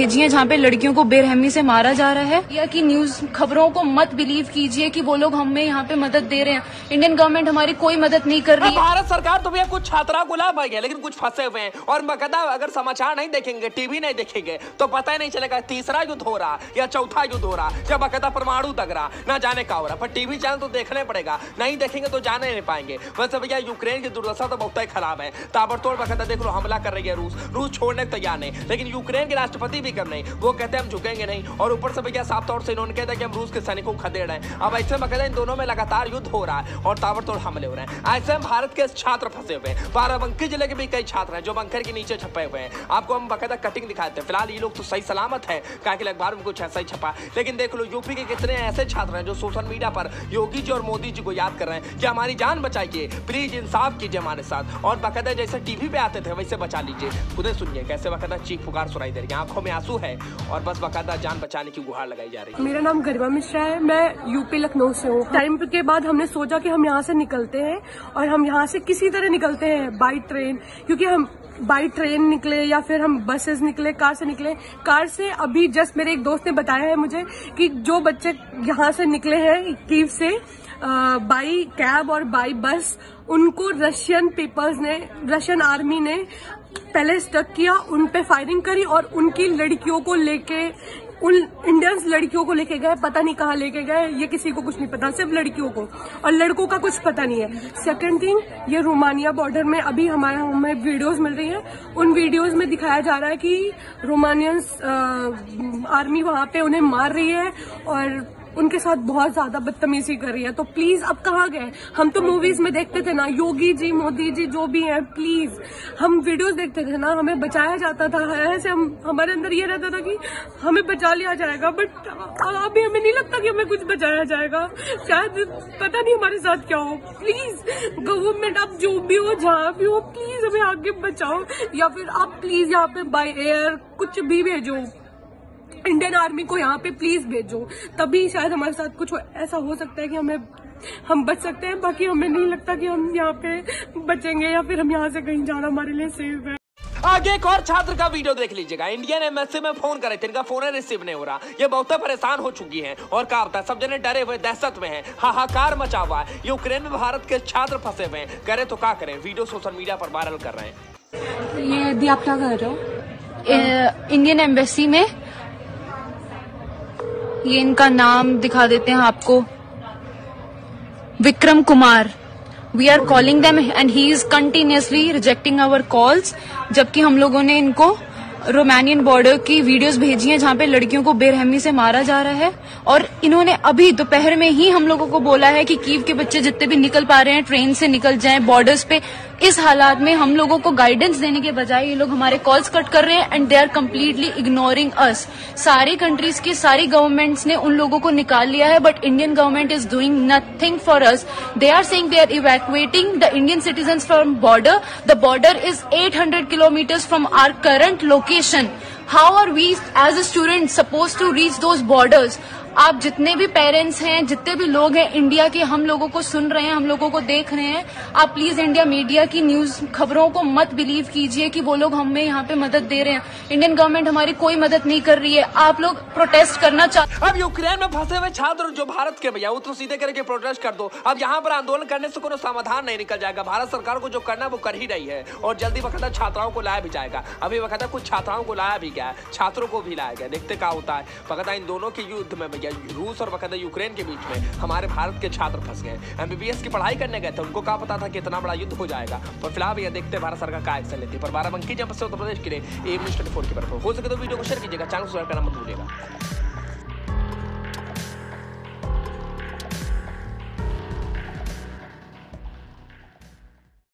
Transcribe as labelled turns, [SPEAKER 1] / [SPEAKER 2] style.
[SPEAKER 1] भेजी हैं जहाँ पे लड़कियों को बेरहमी से मारा जा रहा है। या कि न्यूज़ खबरों को मत बिलीव कीजिए कि वो लोग हमें यहाँ पे मदद दे रहे हैं। इंडियन गवर्नमेंट हमारी कोई मदद नहीं कर रही। है
[SPEAKER 2] भारत सरकार तो भैया कुछ छात्रा गुलाब भाई है लेकिन कुछ फंसे हुए हैं। और बकायदा अगर समाचार नहीं देखेंगे टीवी नहीं देखेंगे तो पता ही नहीं चलेगा तीसरा युद्ध हो रहा या चौथा युद्ध हो रहा। या बकायदा परमाणु तक रहा? ना जाने का हो रहा। पर टीवी चैनल तो देखने पड़ेगा। नहीं देखेंगे तो जाने नहीं पाएँगे। वैसे भैया यूक्रेन की दुर्दशा तो बहुत ही खराब है। ताबड़तोड़ बकायदा देख लो हमला कर रही है रूस। रूस छोड़ने को तैयार नहीं। लेकिन यूक्रेन के राष्ट्रपति भी कर नहीं। वो कहते हैं हम झुकेंगे नहीं। और ऊपर से भैया साफ़ तौर से इन्होंने कहता है कि हम रूस के सैनिकों को खदेड़ रहे हैं। अब ऐसे में कहते हैं दोनों में लगातार युद्ध हो रहा है और ताबड़तोड़ हमले हो रहे हैं। ऐसे में भारत के छात्र फंसे हुए हैं। बाराबंकी ज़िले के भी कई छात्र हैं जो बंकर के नीचे छपे हुए हैं। आपको हम बकायदा कटिंग दिखाते हैं। फ़िलहाल ये लोग तो सही सलामत है। कहा कि अखबार में कुछ ऐसा ही छपा। लेकिन देख लो, यूपी के कितने ऐसे छात्र हैं जो सोशल मीडिया पर योगी जी और मोदी जी को याद कर रहे हैं कि हमारी जान बचाइए। प्लीज़ इंसाफ कीजिए हमारे साथ। और बकायदा जैसे टीवी पे आते थे, वैसे बचा लीजिए। खुद सुनिए, कैसे बकायदा चीख पुकार सुनाई दे रही है। आँखों में आँसू है और बस बकायदा जान बचाने की गुहार लगाई जा रही है।
[SPEAKER 3] मेरा नाम गरिमा मिश्रा है, मैं यूपी लखनऊ से हूँ। टाइम के बाद हमने सोचा कि हम यहाँ से निकलते हैं और हम यहाँ से किसी तरह निकलते हैं बाई ट्रेन क्योंकि हम बाई ट्रेन निकले या फिर हम बसेस निकले कार से निकले। कार से अभी जस्ट मेरे एक दोस्त ने बताया है मुझे कि जो बच्चे यहाँ से निकले हैं कीव से बाई कैब और बाई बस उनको रशियन पीपल्स ने रशियन आर्मी ने पहले स्टक किया, उन पे फायरिंग करी और उनकी लड़कियों को लेके, उन इंडियंस लड़कियों को लेके गए, पता नहीं कहाँ लेके गए, ये किसी को कुछ नहीं पता, सिर्फ़ लड़कियों को। और लड़कों का कुछ पता नहीं है। सेकंड थिंग ये रोमानिया बॉर्डर में अभी हमारे हमें वीडियोस मिल रही है। उन वीडियोस में दिखाया जा रहा है कि रोमानियंस आर्मी वहाँ पे उन्हें मार रही है और उनके साथ बहुत ज़्यादा बदतमीजी कर रही है। तो प्लीज़ अब कहाँ गए? हम तो मूवीज़ में देखते थे ना। योगी जी, मोदी जी, जो भी हैं प्लीज़ हम वीडियोस देखते थे ना। हमें बचाया जाता था। ऐसे हम, हमारे अंदर ये रहता था कि हमें बचा लिया जाएगा बट अभी हमें नहीं लगता कि हमें कुछ बचाया जाएगा। शायद पता नहीं हमारे साथ क्या हो। प्लीज़ गवर्नमेंट आप जो भी हो, जहाँ भी हो प्लीज़ हमें आगे बचाओ। या फिर आप प्लीज़ यहाँ पे बाई एयर कुछ भी भेजो। इंडियन आर्मी को यहाँ पे प्लीज़ भेजो। तभी शायद हमारे साथ कुछ ऐसा हो सकता है कि हमें हम बच सकते हैं बाकी हमें नहीं लगता कि हम यहाँ पे बचेंगे या फिर हम यहाँ से कहीं जाना हमारे लिए सेफ़ है।
[SPEAKER 2] आगे एक और छात्र का वीडियो देख लीजिएगा। इंडियन एमएससी में फ़ोन करे थे इनका फ़ोन रिसीव नहीं हो रहा। ये बहुत परेशान हो चुकी हैं और कहा होता है सब जने डरे हुए दहशत में हैं हाहाकार मचा हुआ है। यूक्रेन में भारत के छात्र फंसे हुए हैं। करे तो क्या करें? वीडियो सोशल मीडिया पर वायरल कर रहे हैं।
[SPEAKER 1] ये आप क्या कर रहे हो? इंडियन एम्बेसी में ये इनका नाम दिखा देते हैं आपको। Vikram Kumar. We are calling them and he is continuously rejecting our calls जबकि हम लोगों ने इनको रोमानियन बॉर्डर की वीडियोस भेजी हैं जहाँ पे लड़कियों को बेरहमी से मारा जा रहा है। और इन्होंने अभी दोपहर में ही हम लोगों को बोला है कि कीव के बच्चे जितने भी निकल पा रहे हैं ट्रेन से निकल जाएँ बॉर्डर्स पे इस हालात में हम लोगों को गाइडेंस देने के बजाय ये लोग हमारे कॉल्स कट कर रहे हैं and they are completely ignoring us सारी कंट्रीज़ की सारी गवर्नमेंट्स ने उन लोगों को निकाल लिया है but Indian government is doing nothing for us they are saying they are evacuating the Indian citizen from border the border is 800 kilometres from our current location how are we as a student suppose to reach those borders आप जितने भी parents हैं, जितने भी लोग हैं India के, हम लोगों को सुन रहे हैं, हम लोगों को देख रहे हैं, आप प्लीज़ इंडिया मीडिया की न्यूज़ खबरों को मत बिलीव कीजिए कि वो लोग हमें यहाँ पे मदद दे रहे हैं। इंडियन गवर्नमेंट हमारी कोई मदद नहीं कर रही है। आप लोग प्रोटेस्ट करना चाहते
[SPEAKER 2] अब यूक्रेन में फंसे हुए छात्र जो भारत के, भैया वो तो सीधे करके प्रोटेस्ट कर दो। अब यहाँ पर आंदोलन करने से कोई समाधान नहीं निकल जाएगा। भारत सरकार को जो करना है वो कर ही रही है। और जल्दी वक्त छात्राओं को लाया भी जाएगा। अभी वक्त कुछ छात्राओं को लाया भी गया छात्रों को भी लाया गया देखते क्या होता है। वक्त इन दोनों के युद्ध में भैया रूस और बकायदा यूक्रेन के बीच में हमारे भारत के छात्र फंस गए। एमबीबीएस की पढ़ाई करने गए थे, उनको क्या पता था कि इतना बड़ा युद्ध हो जाएगा? और फ़िलहाल यह देखते भारत सरकार का एक्शन लेती है। पर बाराबंकी जब से उत्तर प्रदेश के लिए ए न्यूज़ ट्वेंटी की तरफ़ हो सके तो वीडियो को शेयर कीजिएगा चैनल सब्सक्राइब करना मत भूलिएगा।